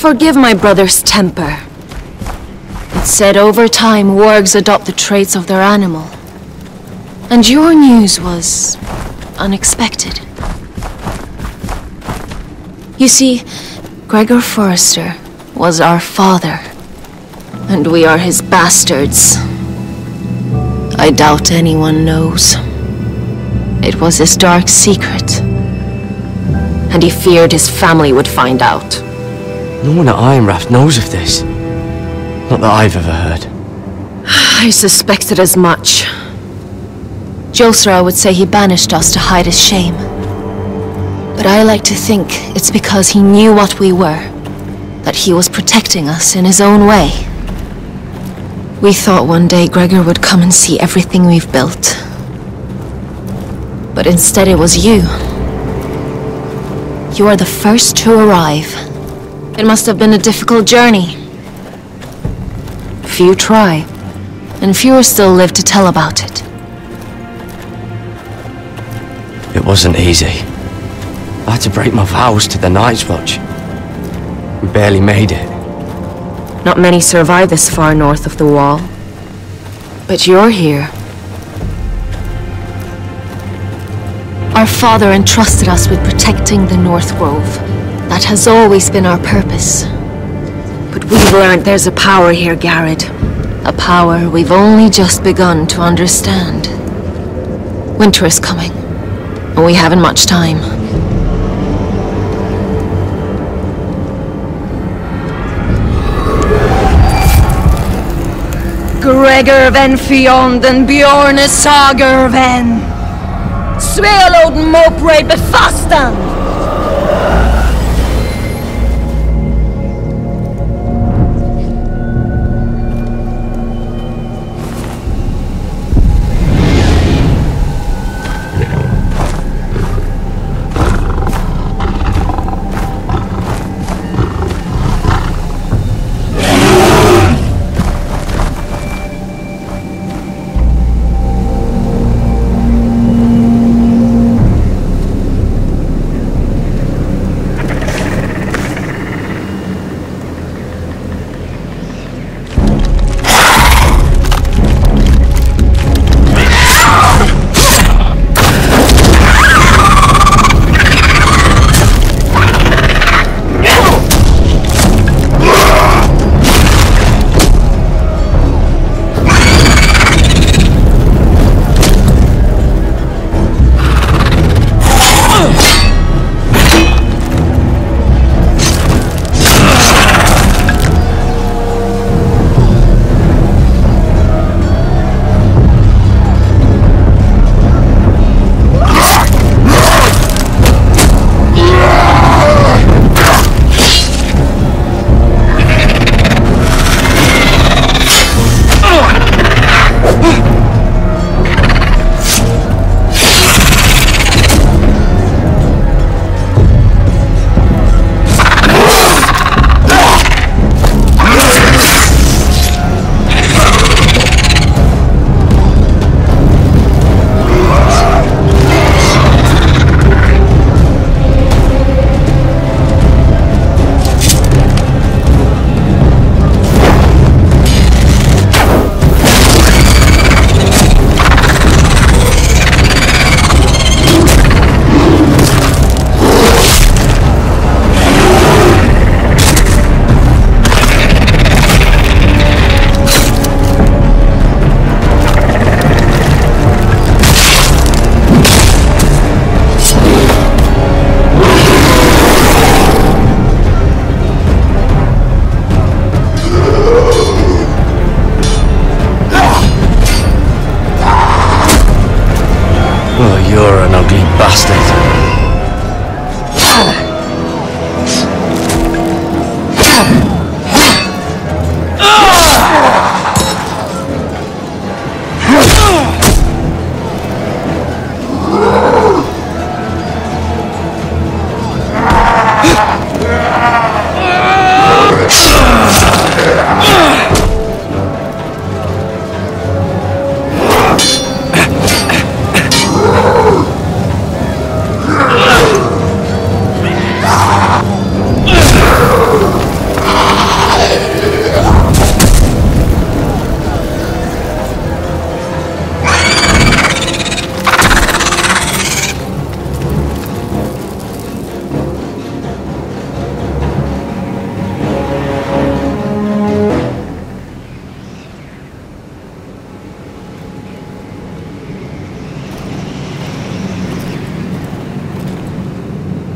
Forgive my brother's temper. It's said over time wargs adopt the traits of their animal. And your news was... unexpected. You see, Gregor Forrester was our father. And we are his bastards. I doubt anyone knows. It was his dark secret. And he feared his family would find out. No one at Ironrath knows of this. Not that I've ever heard. I suspected as much. Josera would say he banished us to hide his shame. But I like to think it's because he knew what we were. That he was protecting us in his own way. We thought one day Gregor would come and see everything we've built. But instead it was you. You are the first to arrive. It must have been a difficult journey. Few try, and fewer still live to tell about it. It wasn't easy. I had to break my vows to the Night's Watch. We barely made it. Not many survive this far north of the Wall. But you're here. Our father entrusted us with protecting the North Grove. That has always been our purpose. But we've learned there's a power here, Gared. A power we've only just begun to understand. Winter is coming, and we haven't much time. Gregor ven Fionden Bjorne Sager ven. Sveloden Mopraid befastan. Oh,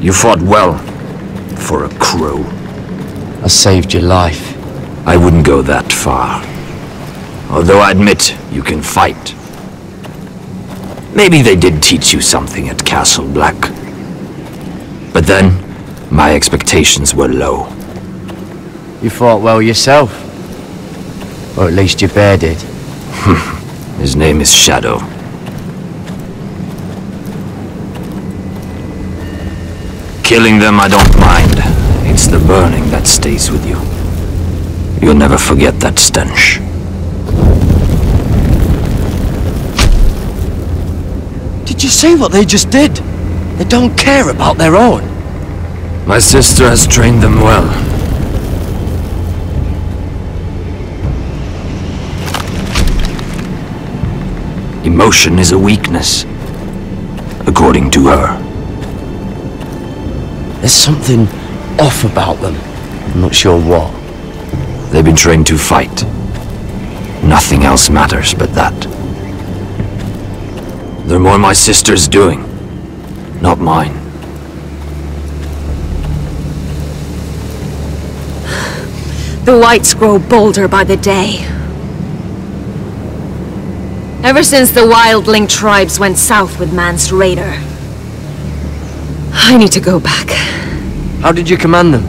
You fought well. For a crow. I saved your life. I wouldn't go that far. Although I admit, you can fight. Maybe they did teach you something at Castle Black. But then, my expectations were low. You fought well yourself. Or at least your bear did. His name is Shadow. Killing them I don't mind. It's the burning that stays with you. You'll never forget that stench. Did you see what they just did? They don't care about their own. My sister has trained them well. Emotion is a weakness, according to her. There's something off about them. I'm not sure what. They've been trained to fight. Nothing else matters but that. They're more my sister's doing, not mine. The whites grow bolder by the day. Ever since the wildling tribes went south with Mance Rayder. I need to go back. How did you command them?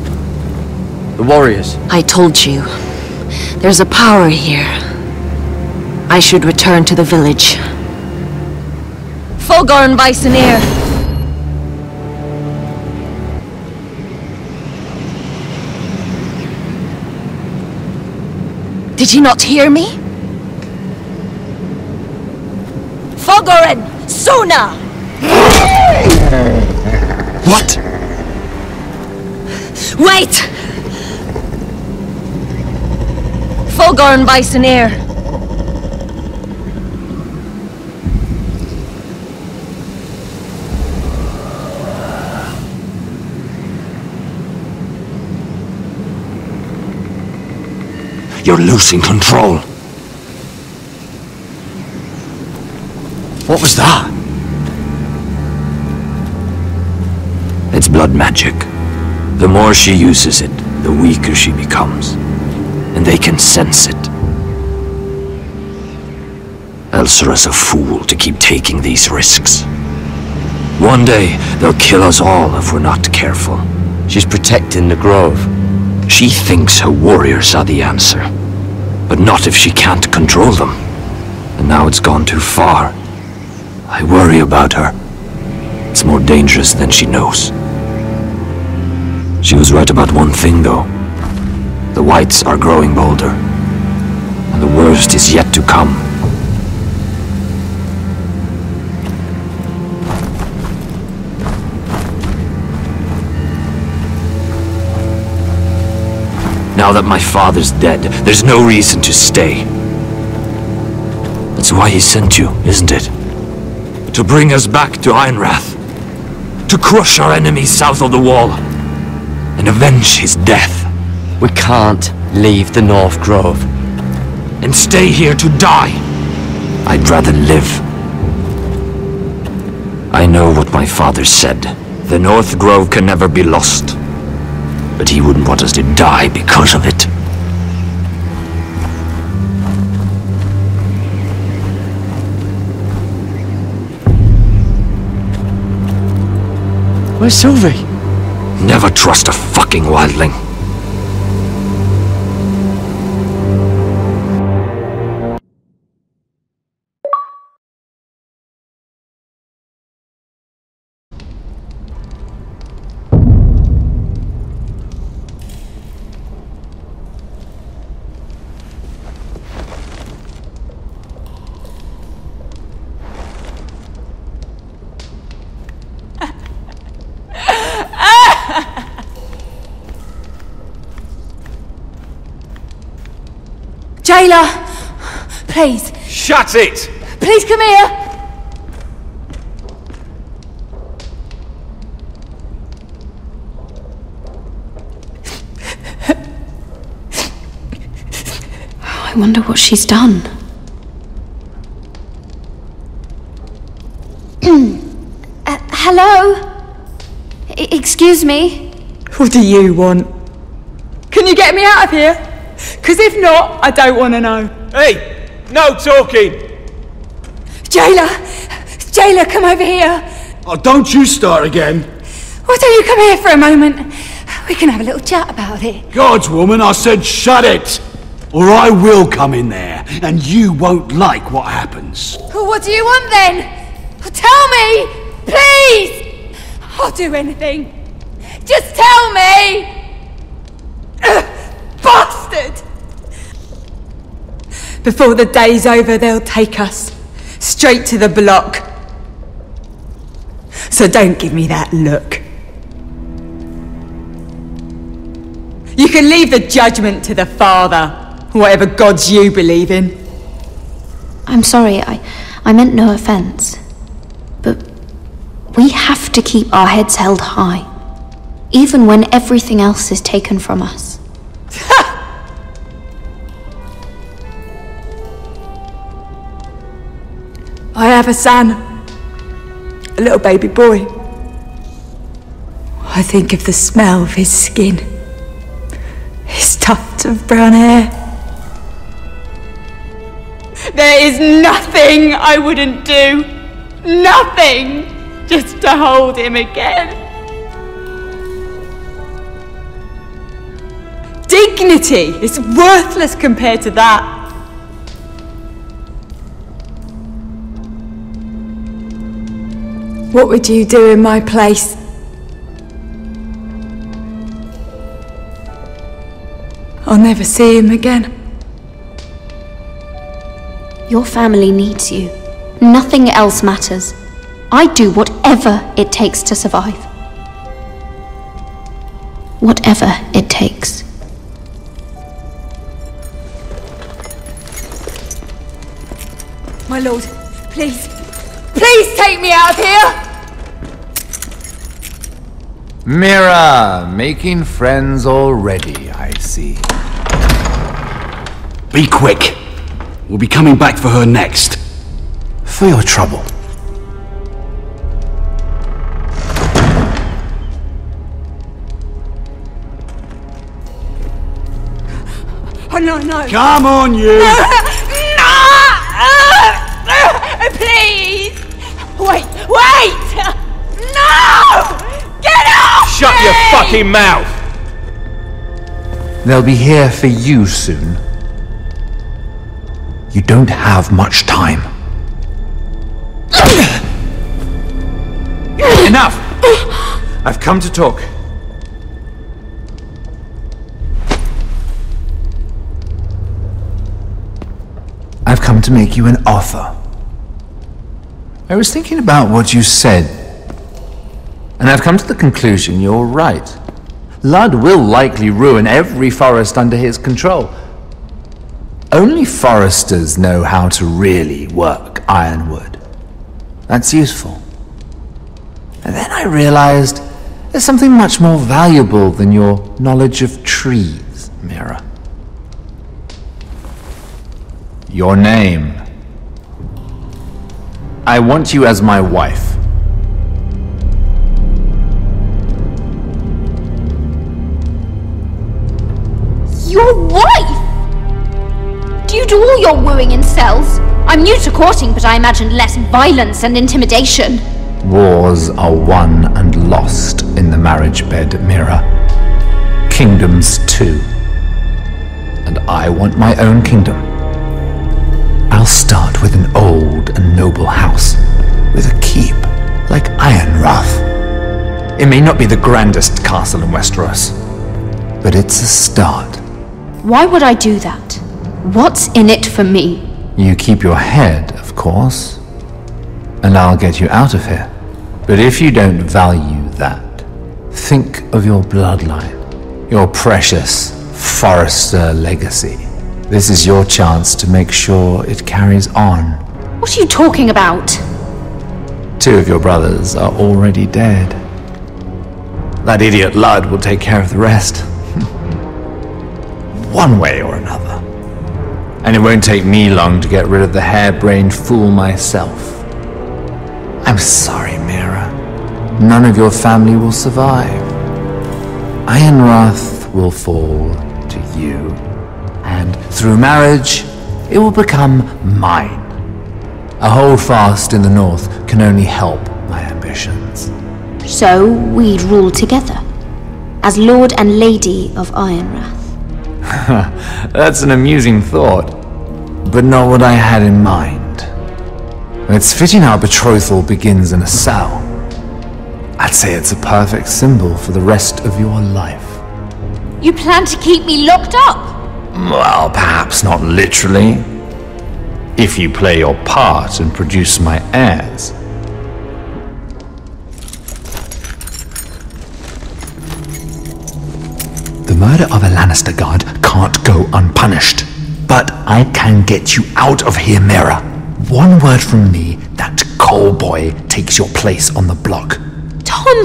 The warriors? I told you. There's a power here. I should return to the village. Fulgorn Bisoneer. Did you not hear me? Fulgoren! Sona! What? Wait! Fulgorn Bisoneer. You're losing control. What was that? Blood magic. The more she uses it, the weaker she becomes. And they can sense it. Elsera's a fool to keep taking these risks. One day, they'll kill us all if we're not careful. She's protecting the grove. She thinks her warriors are the answer. But not if she can't control them. And now it's gone too far. I worry about her. It's more dangerous than she knows. She was right about one thing, though. The Whites are growing bolder. And the worst is yet to come. Now that my father's dead, there's no reason to stay. That's why he sent you, isn't it? To bring us back to Ironrath. To crush our enemies south of the Wall. And avenge his death. We can't leave the North Grove. And stay here to die. I'd rather live. I know what my father said. The North Grove can never be lost. But he wouldn't want us to die because of it. Where's Sylvi? Never trust a fucking wildling. Jailer! Please, Shut it! please come here! I wonder what she's done. Uh, hello? I- excuse me? What do you want? Can you get me out of here? Because if not, I don't want to know. Hey, no talking. Jailer! Jailer, come over here. Oh, don't you start again. Why don't you come here for a moment? We can have a little chat about it. God's woman, I said shut it. Or I will come in there, and you won't like what happens. Well, what do you want then? Tell me! Please! I'll do anything. Just tell me! Before the day's over, they'll take us straight to the block. So don't give me that look. You can leave the judgment to the Father, whatever gods you believe in. I'm sorry, I, I meant no offense. But we have to keep our heads held high, even when everything else is taken from us. I have a son. A little baby boy. I think of the smell of his skin. His tufts of brown hair. There is nothing I wouldn't do. Nothing! Just to hold him again. Dignity is worthless compared to that. What would you do in my place? I'll never see him again. Your family needs you. Nothing else matters. I do whatever it takes to survive. Whatever it takes. My lord, please, please take me out of here! Mira, making friends already, I see. Be quick. We'll be coming back for her next. For your trouble. Oh, no, no. Come on, you! Fucking mouth! They'll be here for you soon. You don't have much time. Enough! I've come to talk. I've come to make you an offer. I was thinking about what you said, and I've come to the conclusion you're right. Ludd will likely ruin every forest under his control. Only foresters know how to really work ironwood. That's useful. And then I realized there's something much more valuable than your knowledge of trees, Mira. Your name. I want you as my wife. Your wife? Do you do all your wooing in cells? I'm new to courting, but I imagine less violence and intimidation. Wars are won and lost in the marriage bed, Mira. Kingdoms too. And I want my own kingdom. I'll start with an old and noble house, with a keep, like Ironrath. It may not be the grandest castle in Westeros, but it's a start. Why would I do that? What's in it for me? You keep your head, of course, and I'll get you out of here. But if you don't value that, think of your bloodline, your precious Forrester legacy. This is your chance to make sure it carries on. What are you talking about? Two of your brothers are already dead. That idiot Ludd will take care of the rest. One way or another. And it won't take me long to get rid of the harebrained fool myself. I'm sorry, Mira. none of your family will survive. Ironrath will fall to you, and through marriage, it will become mine. A holdfast in the north can only help my ambitions. So we'd rule together, as Lord and Lady of Ironrath. That's an amusing thought, but not what I had in mind. It's fitting our betrothal begins in a cell. I'd say it's a perfect symbol for the rest of your life. You plan to keep me locked up? Well, perhaps not literally. If you play your part and produce my heirs. Murder of a Lannister guard can't go unpunished. But I can get you out of here, Mira. One word from me, that coal boy takes your place on the block. Tom!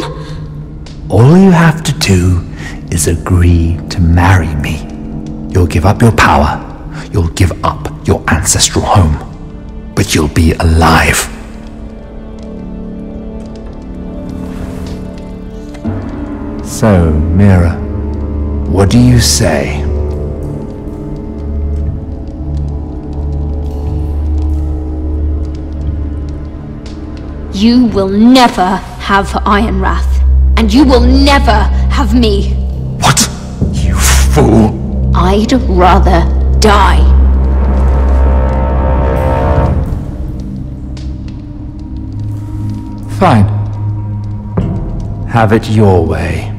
All you have to do is agree to marry me. You'll give up your power. You'll give up your ancestral home. But you'll be alive. So, Mira, what do you say? You will never have Ironrath, and you will never have me. What? You fool! I'd rather die. Fine. Have it your way.